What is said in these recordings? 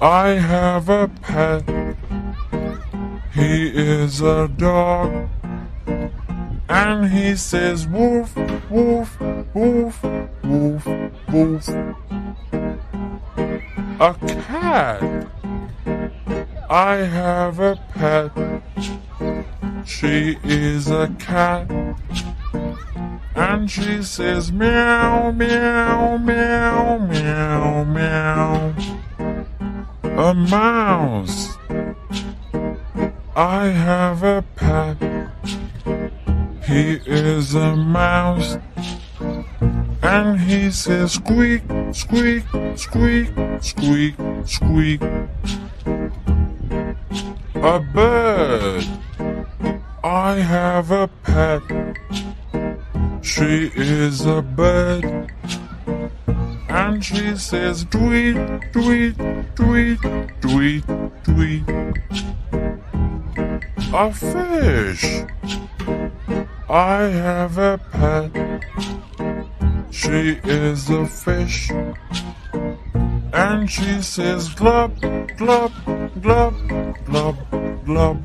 I have a pet. He is a dog. And he says woof, woof, woof, woof, woof. A cat. I have a pet. She is a cat. And she says meow, meow, meow, meow, meow. A mouse. I have a pet. He is a mouse. And he says squeak, squeak, squeak, squeak, squeak. A bird. I have a pet. She is a bird. And she says tweet, tweet, tweet, tweet, tweet. A fish. I have a pet. She is a fish. And she says glub, glub, glub, glub, glub.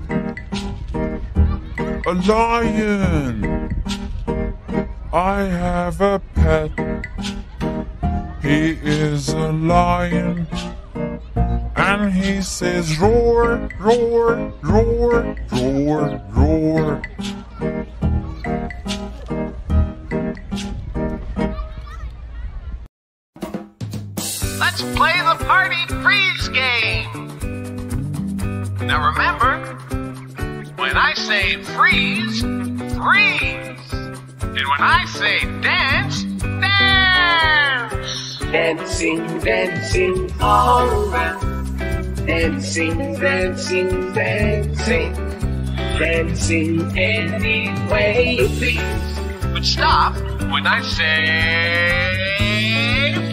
A lion. I have a pet. He is a lion. And he says roar, roar, roar, roar, roar. Let's play the party freeze game. Now remember, when I say freeze, freeze. And when I say dance. Dancing, dancing all around. Dancing, dancing, dancing. Dancing any way you please. But stop when I say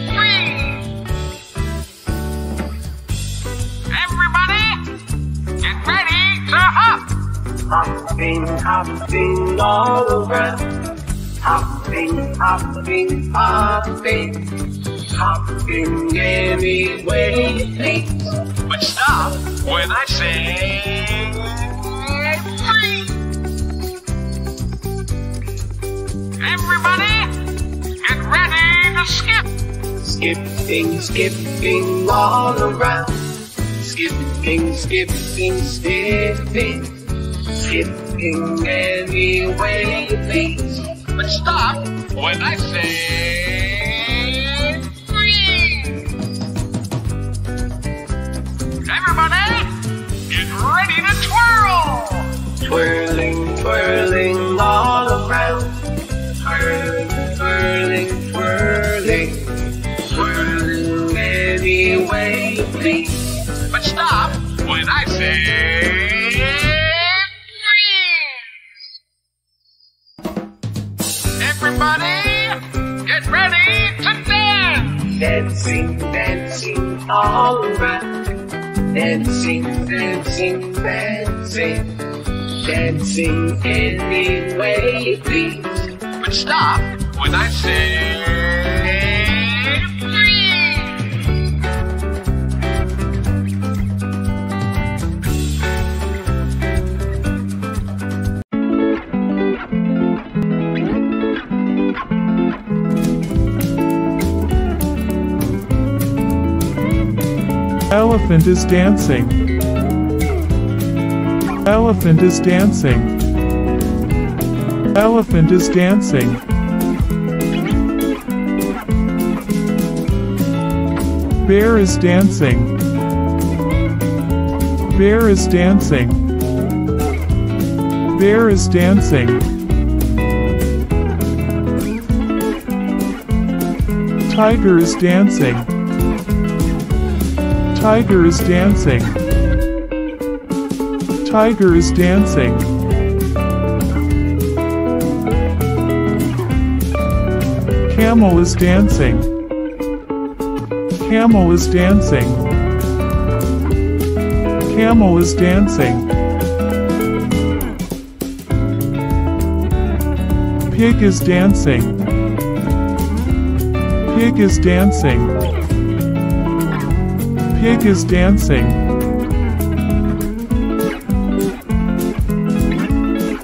freeze. Everybody, get ready to hop. Hopping, hopping all around. Hopping, hopping, hopping. Hopping any way. But stop when I say. Everybody, get ready to skip. Skipping, skipping all around. Skipping, skipping, skipping. Skipping any way you please. But stop when I say Everybody, get ready to dance. Dancing, dancing all around. Dancing, dancing, dancing. Dancing any way you please. But stop when I say Elephant is dancing. Elephant is dancing. Elephant is dancing. Bear is dancing. Bear is dancing. Bear is dancing. Tiger is dancing. Tiger is dancing. Tiger is dancing. Camel is dancing. Camel is dancing. Camel is dancing. Pig is dancing. Pig is dancing. Pig is dancing.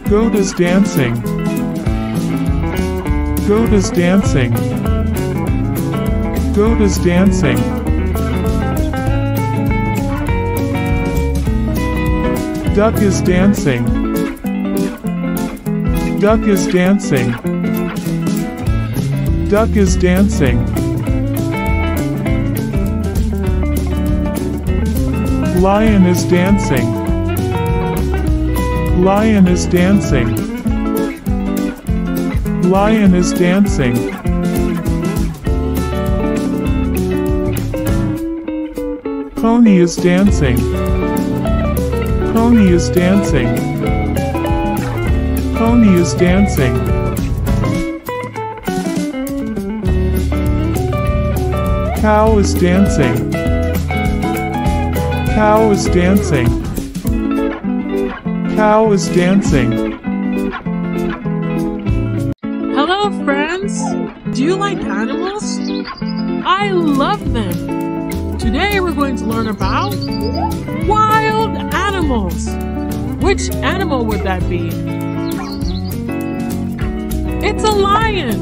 Goat is dancing. Goat is dancing. Goat is dancing. Duck is dancing. Duck is dancing. Duck is dancing. Lion is dancing. Lion is dancing. Lion is dancing. Pony is dancing. Pony is dancing. Pony is dancing. Cow is dancing. Cow is dancing. Cow is dancing. Hello, friends! Do you like animals? I love them! Today we're going to learn about wild animals. Which animal would that be? It's a lion!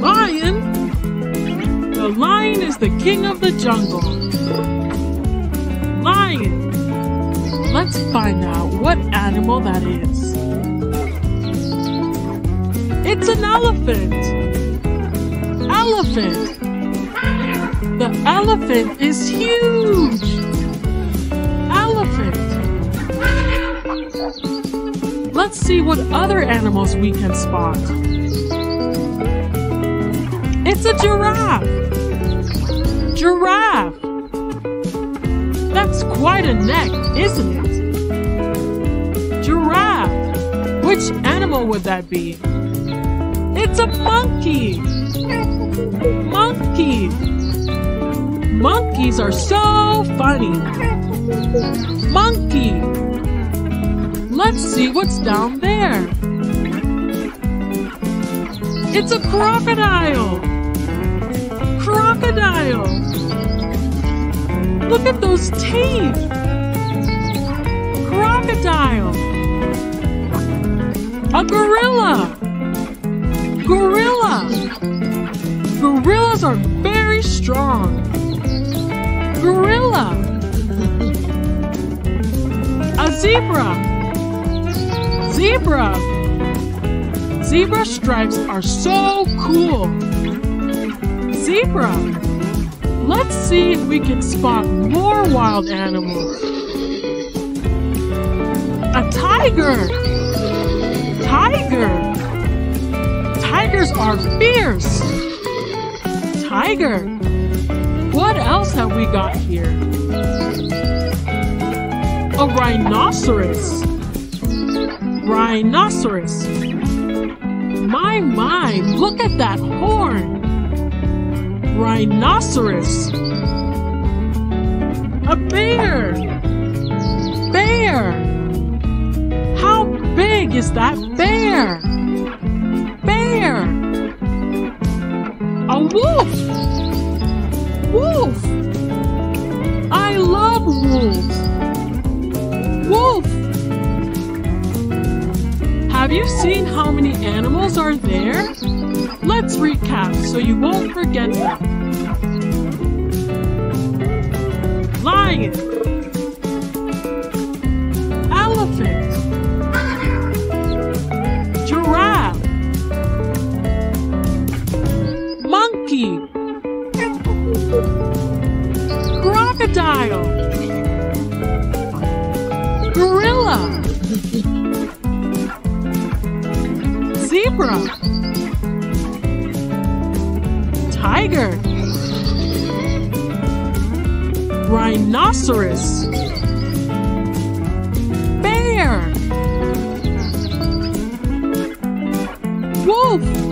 Lion? The lion is the king of the jungle. Let's find out what animal that is. It's an elephant. Elephant. The elephant is huge. Elephant. Let's see what other animals we can spot. It's a giraffe. Giraffe. Quite a neck, isn't it? Giraffe. Which animal would that be? It's a monkey! Monkey! Monkeys are so funny! Monkey! Let's see what's down there. It's a crocodile! Crocodile! Look at those teeth! Crocodile! A gorilla! Gorilla! Gorillas are very strong. Gorilla! A zebra! Zebra! Zebra stripes are so cool. Zebra! Let's see if we can spot more wild animals. A tiger! Tiger! Tigers are fierce! Tiger! What else have we got here? A rhinoceros! Rhinoceros! My, my, look at that horn! Rhinoceros! A bear! Bear! How big is that bear? Bear! A wolf! Wolf! I love wolves! Have you seen how many animals are there? Let's recap so you won't forget them. Lion. Elephant. Giraffe. Monkey. Crocodile. Gorilla Zebra Tiger Rhinoceros Bear Wolf.